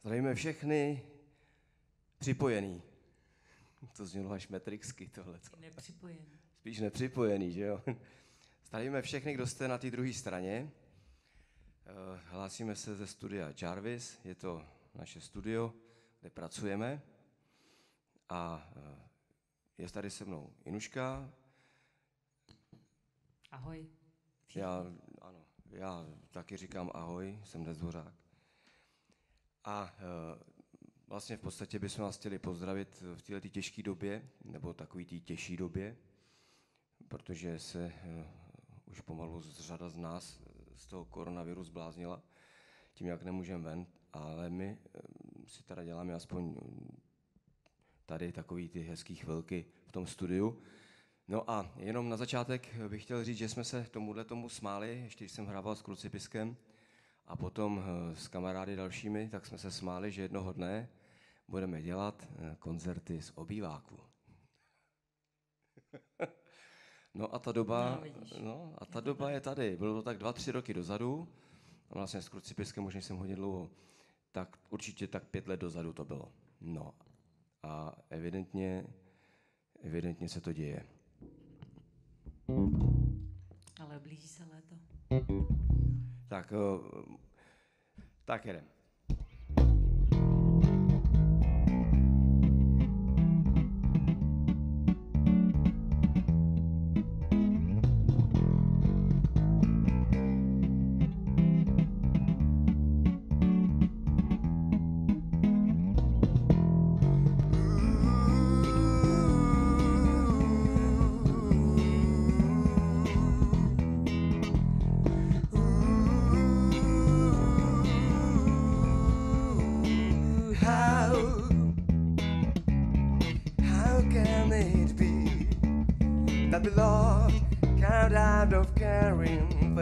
Zdravíme všechny připojený. To znělo až metricksky tohle. Nepřipojený. Spíš nepřipojený, že jo? Zdravíme všechny, kdo jste na té druhé straně. Eh, hlásíme se ze studia Jarvis, je to naše studio, kde pracujeme. A eh, je tady se mnou Inuška. Ahoj. Já, ano, já taky říkám ahoj, jsem Dezvořák. A e, vlastně v podstatě bychom vás chtěli pozdravit v této těžké době, nebo takový té těžší době, protože se e, už pomalu řada z nás z toho koronaviru zbláznila, tím, jak nemůžeme ven, ale my si teda děláme aspoň tady takový ty hezký chvilky v tom studiu. No a jenom na začátek bych chtěl říct, že jsme se tomuhle tomu smáli, ještě jsem hrával s krucipiskem, a potom eh, s kamarády dalšími, tak jsme se smáli, že jednoho dne budeme dělat eh, koncerty z obýváku. no a ta doba, no, no a ta doba je tady. Bylo to tak dva, tři roky dozadu, a vlastně s krucipiskem možná jsem hodně dlouho, tak určitě tak pět let dozadu to bylo. No a evidentně, evidentně se to děje. Ale blíží se léto. Tak, eh, tak jedem.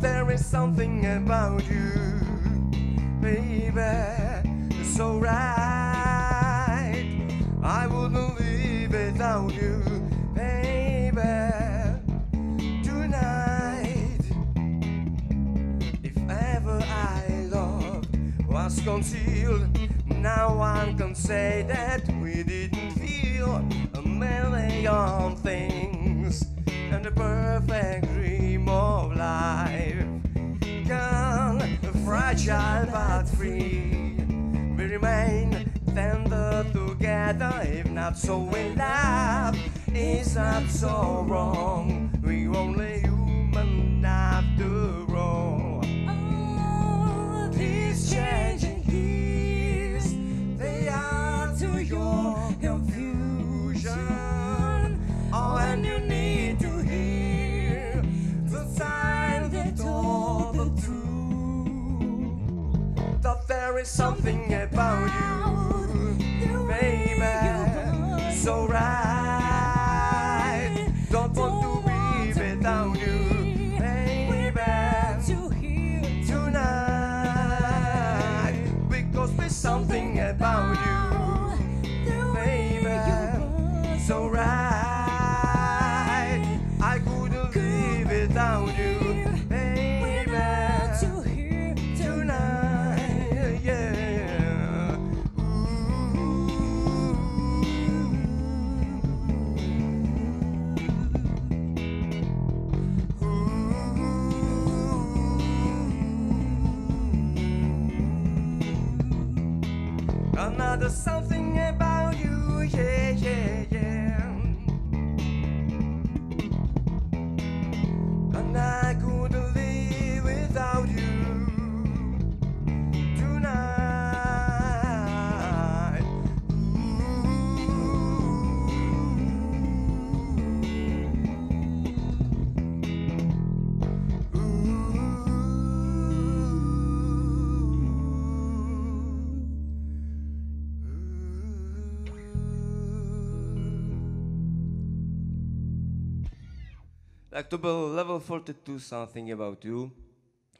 there is something about you baby, so right. I wouldn't leave without you, baby. Tonight, if ever I loved was concealed, now one can say that we didn't feel a million things and the perfect fragile but free. We remain tender together, if not so in love. is not so wrong. To byl Level 42 Something About You.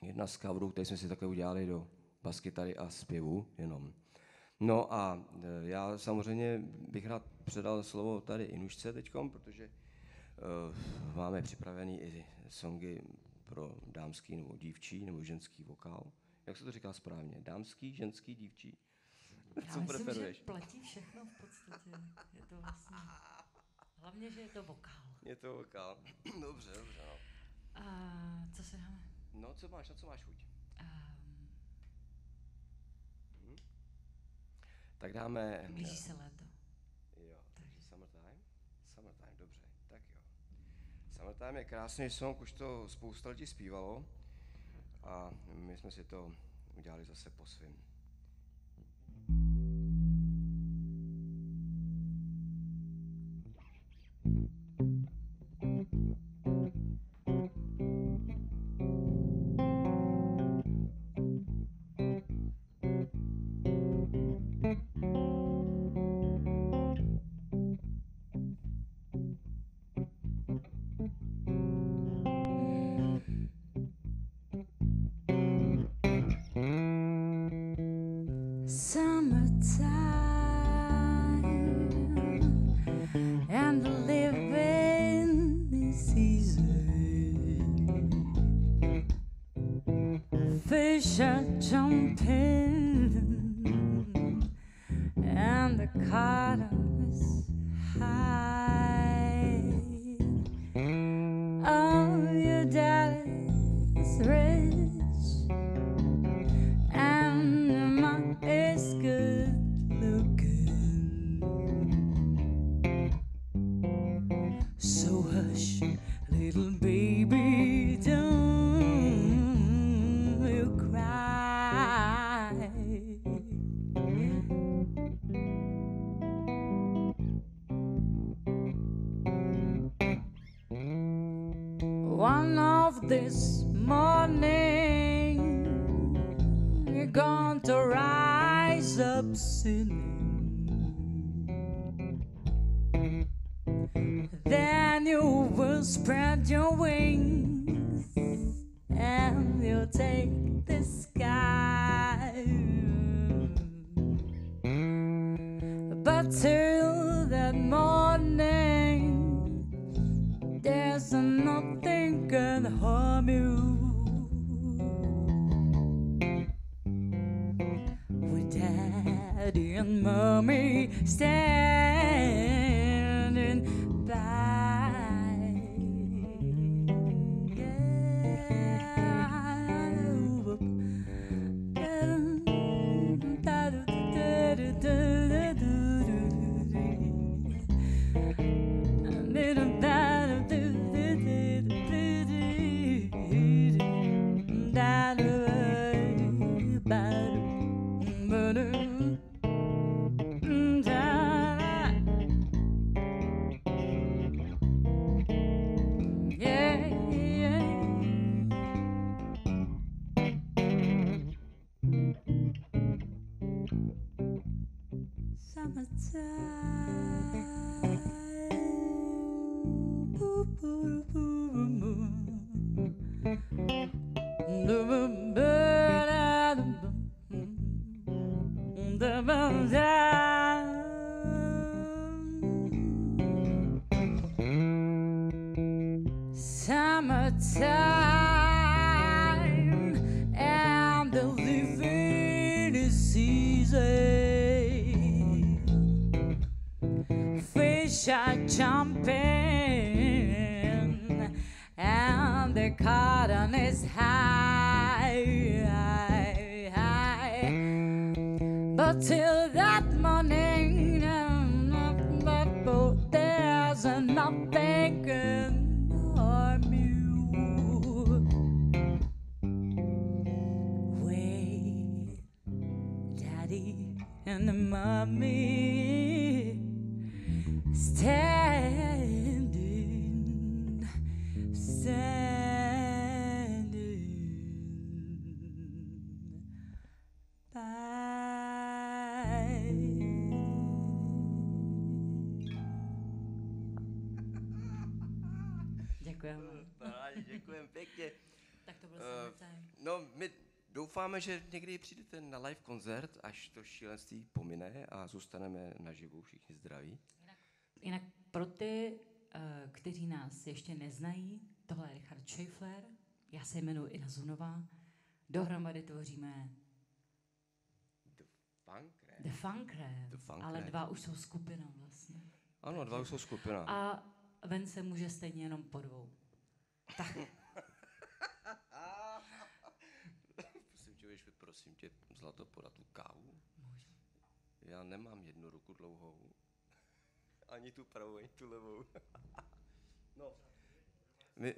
Jedna z coverů, které jsme si takhle udělali do baskytary a zpěvu jenom. No a e, já samozřejmě bych rád předal slovo tady Inušce teďkom, protože uh, máme připravený i songy pro dámský nebo dívčí nebo ženský vokál. Jak se to říká správně? Dámský, ženský, dívčí? Já Co myslím, preferuješ? že platí všechno v podstatě. Je to vlastně... Hlavně, že je to vokál. Je to vokál. dobře, dobře. No. A co se dáme? no, co máš, na co máš chuť? Um, Tak dáme... blíží se léto. Jo, takže Summertime? Summertime, dobře, tak jo. Summertime je krásný song, už to spousta lidí zpívalo a my jsme si to udělali zase po svým. this morning, you're going to rise up singing. Summertime and the living is easy. Fish are jumping and the cotton is high, high, high. But till mommy standing, standing by. děkujeme. Rádi, pěkně. Tak to byl summertime. No, my doufáme, že někdy přijdete na live koncert, až to šílenství pomine a zůstaneme naživu všichni zdraví. Jinak pro ty, eh, kteří nás ještě neznají, tohle je Richard Schaeffler, já se jmenuji Ina Zunová, dohromady tvoříme The Funk? The Funkre, The Funk ale dva už jsou skupina vlastně. Ano, dva už jsou skupina. A ven se může stejně jenom po dvou. Tak, Prosím tě, víš, prosím tě, zlato, podat tu kávu. můžu. Já nemám jednu ruku dlouhou. Ani tu pravou, ani tu levou. no. My,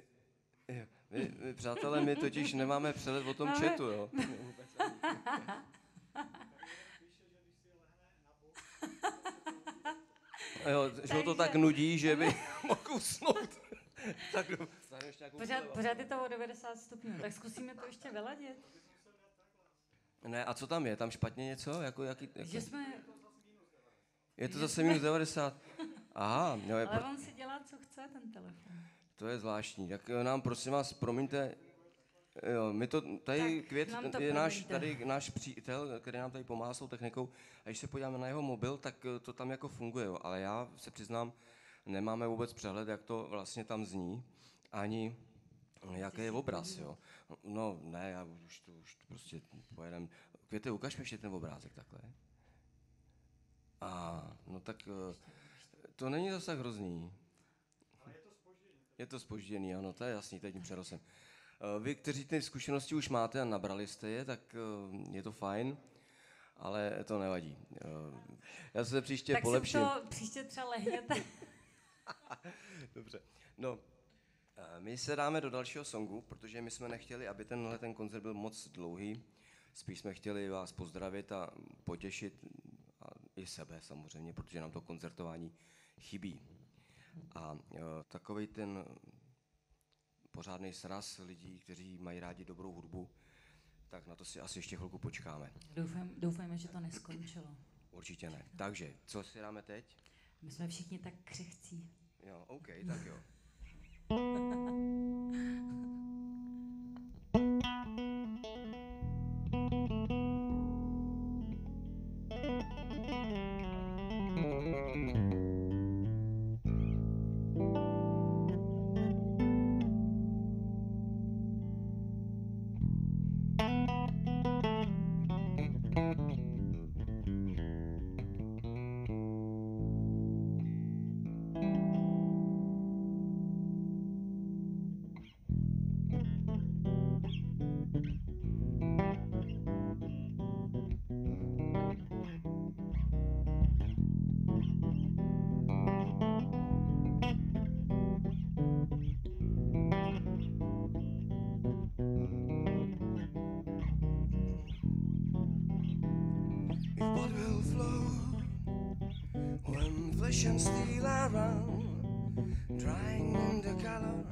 jo, my, my, přátelé, my totiž nemáme přehled o tom Máme- chatu, jo. Jo, že ho to tak nudí, že by mohl usnout. tak Pořád, pořád je to o 90 stupňů, tak zkusíme to ještě vyladit. Ne, a co tam je? Tam špatně něco? Jako, jaký, jako, Že jsme, je to zase minus 90. Aha, jo, je, ale pro, on si dělá, co chce, ten telefon. to je zvláštní. Tak eh, nám prosím vás, promiňte, Jo, my to, tady Tak, Květ to je náš, tady náš přítel, který nám tady pomáhá s tou technikou. A když se podíváme na jeho mobil, tak eh, to tam jako funguje, jo. ale já se přiznám, nemáme vůbec přehled, jak to vlastně tam zní, ani jaký je obraz, jo. No ne, já už to, už to prostě pojedem. Květe, ukaž mi ještě ten obrázek takhle. A no tak eh, to není zase tak hrozný. Je to spožděný, ano, to je jasný, teď tím přenosem. Eh, Vy, kteří ty zkušenosti už máte a nabrali jste je, tak eh, je to fajn, ale to nevadí. Já se příště tak si polepším. to příště třeba lehněte. Dobře. No, my se dáme do dalšího songu, protože my jsme nechtěli, aby tenhle ten koncert byl moc dlouhý. Spíš jsme chtěli vás pozdravit a potěšit a i sebe samozřejmě, protože nám to koncertování chybí. A uh, takový ten pořádný sraz lidí, kteří mají rádi dobrou hudbu, tak na to si asi ještě chvilku počkáme. Doufám, doufejme, že to neskončilo. Určitě ne. Takže, co si dáme teď? My jsme všichni tak křehcí. Jo, OK, tak jo. Will flow and are round, drying in the color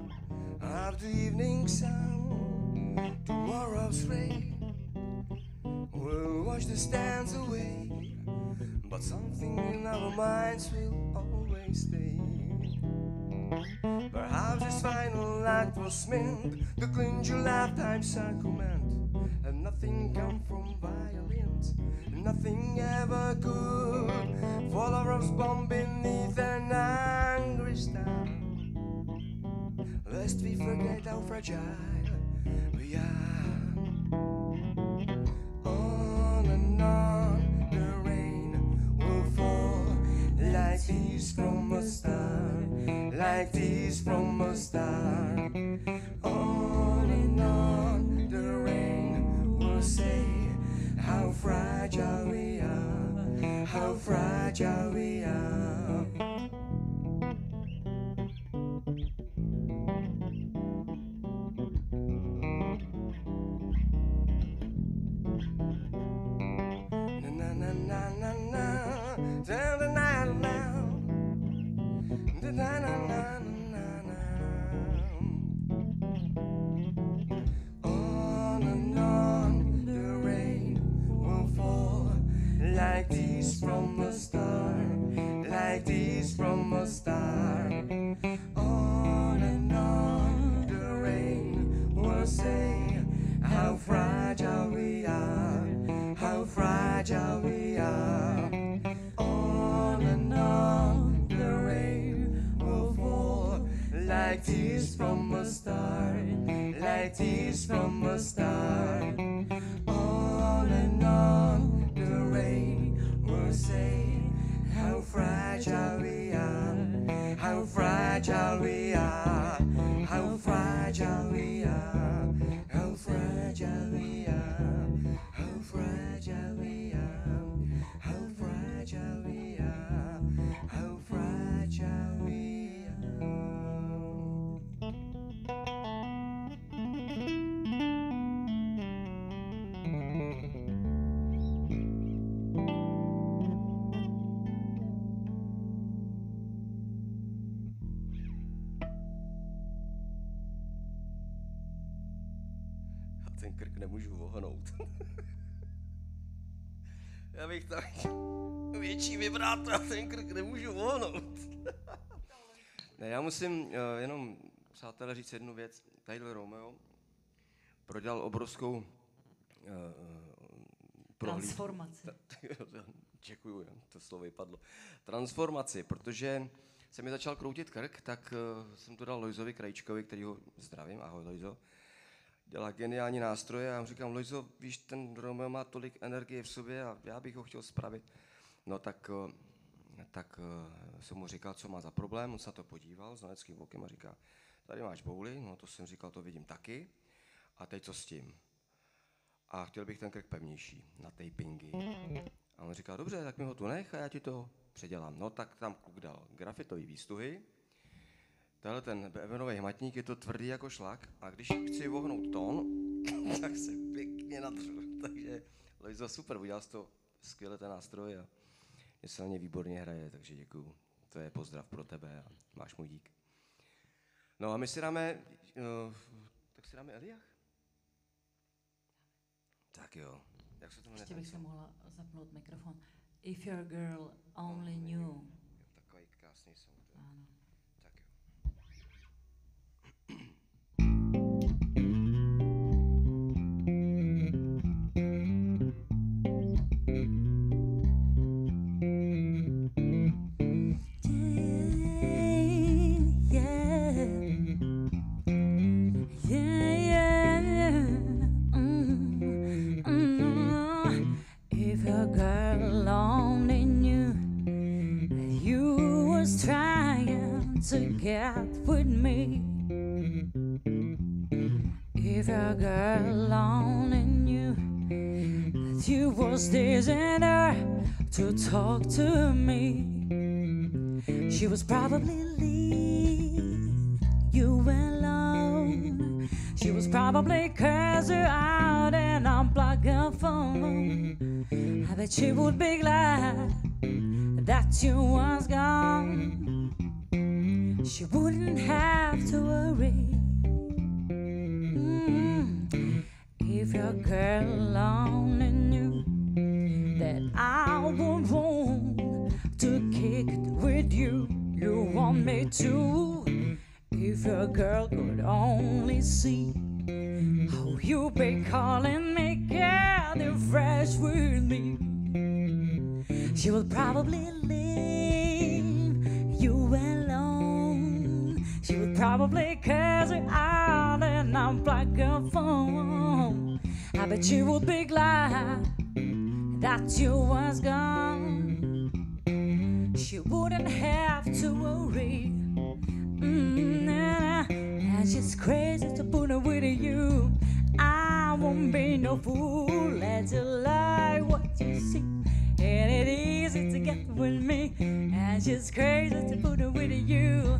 of the evening sun. Tomorrow's rain will wash the stands away, but something in our minds will always stay. Perhaps this final act was meant to clinch your lifetime sacrament, and nothing come from violence, nothing ever could. Follow us bomb beneath an angry star, lest we forget how fragile we are. On and on, the rain will fall like these from a star, like these from a star. On and on, the rain will say fragile we are, how fragile we are. Tears from a star, like tears from a star. On and on the rain will say how fragile we are, how fragile we are, how fragile we are, ten krk nemůžu vohnout. Já bych tak větší vibrátor a ten krk nemůžu vohnout. ne, já musím uh, jenom, přátelé, říct jednu věc. Tadyhle Romeo prodělal obrovskou uh, prohlídku. Transformaci. Děkuju, to slovo vypadlo. Transformaci, protože se mi začal kroutit krk, tak uh, jsem to dal Lojzovi Krajíčkovi, který ho zdravím, ahoj Lojzo. Dělá geniální nástroje a já mu říkám, Lojzo, víš, ten Romeo má tolik energie v sobě a já bych ho chtěl spravit. No tak, uh, tak uh, jsem mu říkal, co má za problém, on se na to podíval s znaleckým okem a říká, tady máš bouly, no to jsem říkal, to vidím taky. A teď co s tím? A chtěl bych ten krk pevnější, na tapingy. A on říkal, dobře, tak mi ho tu nech a já ti to předělám. No tak tam kluk dal grafitový výstuhy, Tenhle ten bevenový hmatník je to tvrdý jako šlak a když chci vohnout tón, tak se pěkně nadřu. Takže Lojzo, super, udělal to skvěle ten nástroj a mě se na ně výborně hraje, takže děkuju. To je pozdrav pro tebe a máš můj dík. No a my si dáme, uh, tak si dáme Eliach? Tak jo. Jak se to jmenuje? Ještě bych song? mohla zapnout mikrofon. If your girl only knew. Takový krásný song. Was teasing her to talk to me. She was probably leaving you alone. She was probably cursing out and unplug her phone. I bet she would be glad that you was gone. She wouldn't have to worry. Want me to? If your girl could only see how you be calling me, getting fresh with me, she will probably leave you alone. She would probably curse you out and unplug her phone. I bet she would be glad that you was gone. She wouldn't have to worry. Mm, nah. And she's crazy to put up with you. I won't be no fool. Let you lie what you see. And it easy to get with me. And just crazy to put up with you.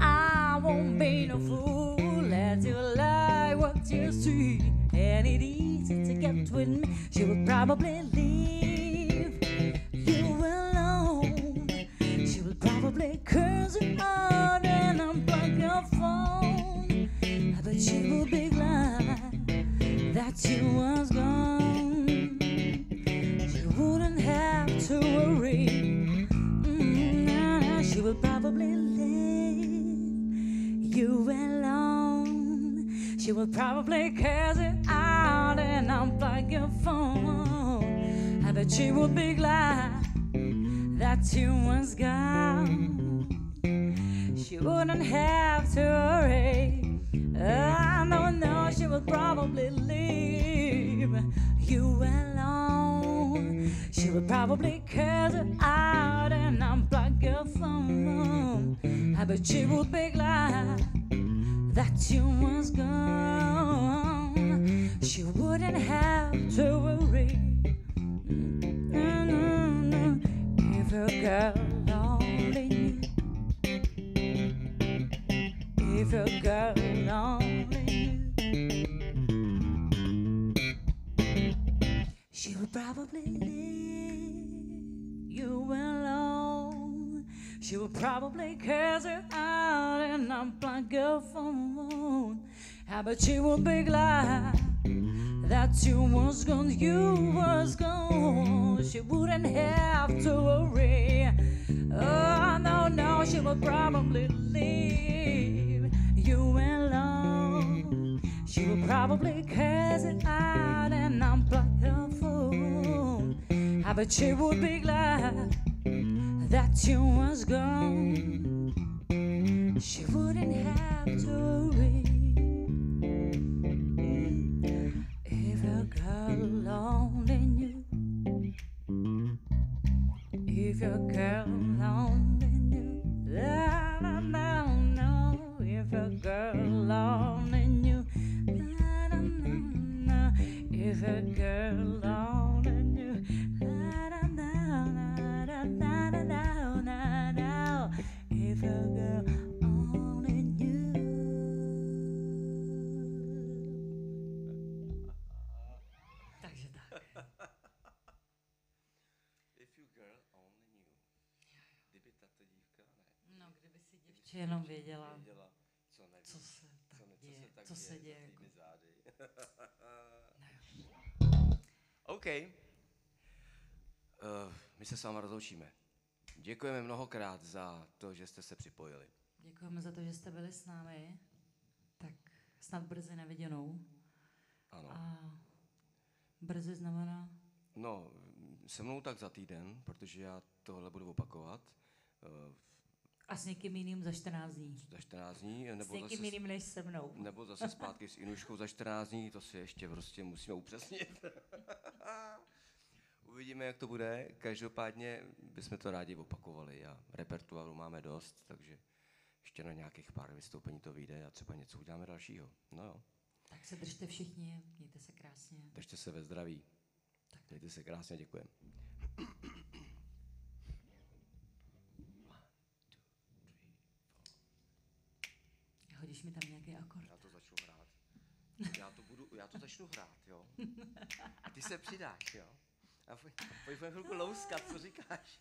I won't be no fool. Let you lie what you see. And it easy to get with me. She will probably leave you alone. She will probably curse you out that you was gone. She wouldn't have to worry. Mm, she will probably leave you alone. She will probably curse it out and unplug your phone. I bet she would be glad that you was gone. She wouldn't have to worry. I know, no, she will probably leave you alone. She will probably cut her out and unplug your phone. Ah, I bet she would be glad that you was gone. She wouldn't have to worry. No, no, no. If a girl A girl knew. She would probably leave you alone. She would probably curse her out and unplug your phone. I bet she would be glad that you was gone, you was gone. She wouldn't have to worry. Oh no, no, she would probably leave you alone. She would probably curse it out and unplug her phone. I bet she would be glad that you was gone. She wouldn't have to worry. If a girl only knew, if your co se tak co, ne, co děje, se tak co se děje. Jako. zády. OK. Uh, my se s váma rozloučíme. Děkujeme mnohokrát za to, že jste se připojili. Děkujeme za to, že jste byli s námi. Tak snad brzy neviděnou. Ano. A brzy znamená, No, se mnou tak za týden, protože já tohle budu opakovat uh, a s někým jiným za 14 dní. za 14 dní, S nebo někým zase, jiným než se mnou. nebo zase zpátky s Inuškou za 14 dní, to si ještě prostě musíme upřesnit. Uvidíme, jak to bude. Každopádně bychom to rádi opakovali a repertoáru máme dost, takže ještě na nějakých pár vystoupení to vyjde a třeba něco uděláme dalšího. No jo, Tak se držte všichni, mějte se krásně. držte se ve zdraví. Mějte se krásně, děkujem. Hodíš mi tam nějaký akord? Já to začnu hrát. Já to, budu, já to začnu hrát, jo. A ty se přidáš, jo. A pojď, pojď chvilku louskat, co říkáš?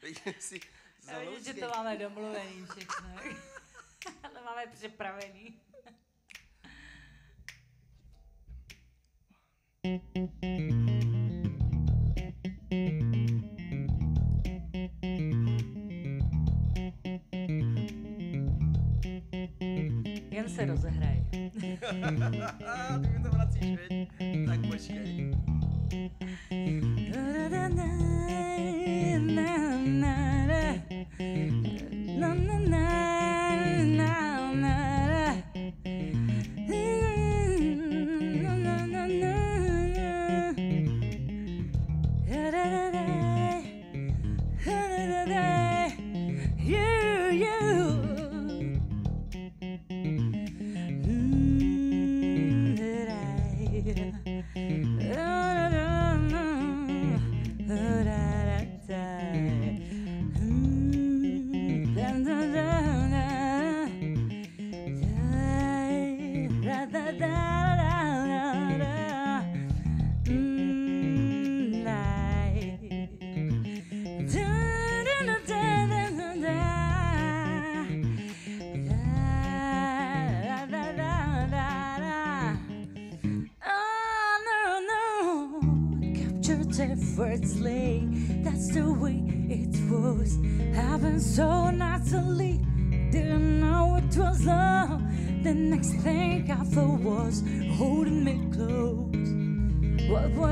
Pojď si Já vidím, že to máme domluvený všechno. to máme připravený. Se rozehraj. Ty mi to vracíš, viď? Tak počkej.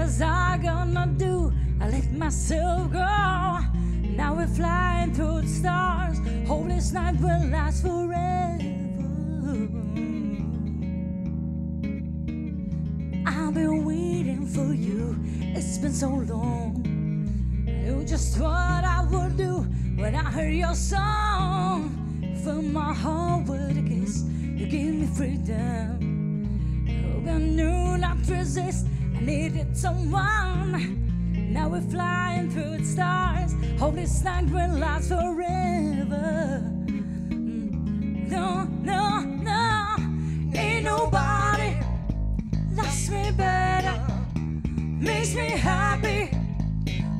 was I gonna do? I let myself go. Now we're flying through the stars. Hope this night will last forever. I've been waiting for you. It's been so long. I knew just what I would do when I heard your song. Fill my heart with a kiss. You gave me freedom. Hope I knew not to resist. Needed someone. Now we're flying through the stars. Hope this night will last forever. No, no, no. Ain't nobody loves me better. Makes me happy.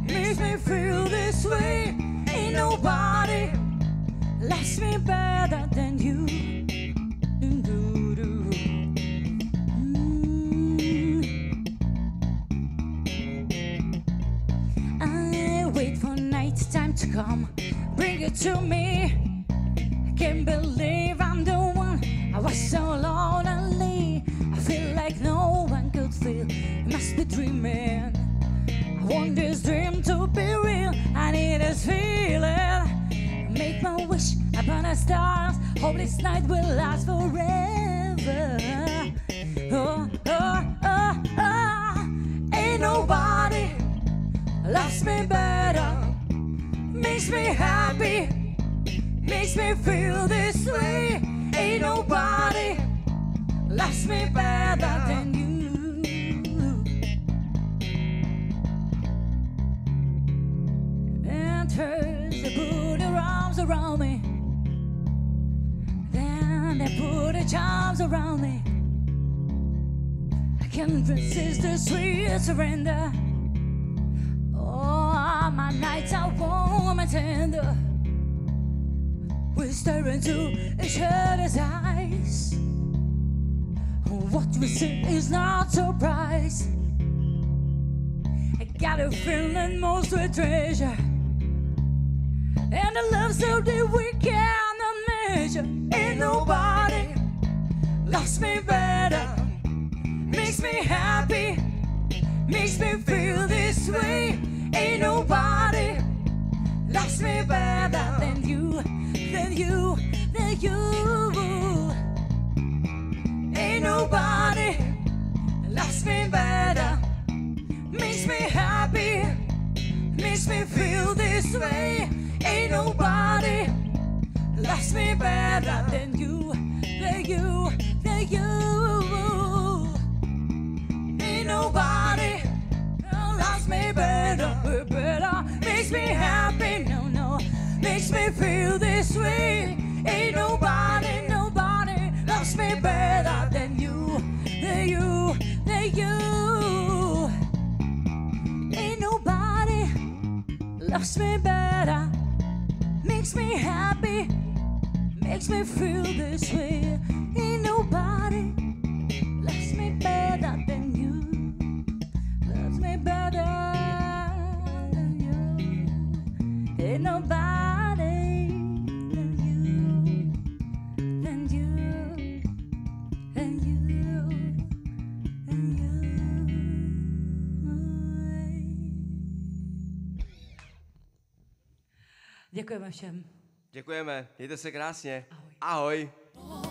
Makes me feel this way. Ain't nobody loves me better than you. To come, bring it to me. I can't believe I'm the one. I was so lonely. I feel like no one could feel. I must be dreaming. I want this dream to be real. I need this feeling. Make my wish upon the stars. Hope this night will last forever. Oh, oh, oh, oh. Ain't nobody loves me better, makes me happy, makes me feel this way. Ain't nobody loves me better than you. And first they put their arms around me, then they put their charms around me. I can't resist the sweet surrender. My nights are warm and tender. We stare into each other's eyes. What we see is not surprise. I got a feeling most we treasure. And the love so deep we cannot measure. Ain't nobody loves me better. Makes me happy makes me feel this way. Ain't nobody loves me better than you, than you, than you. Ain't nobody loves me better, makes me happy, makes me feel this way. Ain't nobody loves me better than you, than you, than you. Ain't nobody loves me better. Makes me happy, no, no. Makes me feel this way. Ain't nobody, nobody loves me better than you, than you, than you. Ain't nobody loves me better. Makes me happy, makes me feel this way. Ain't nobody loves me better Ain't nobody than you, than you, than you, than you. Děkujeme všem. Děkujeme, mějte se krásně. Ahoj. Ain't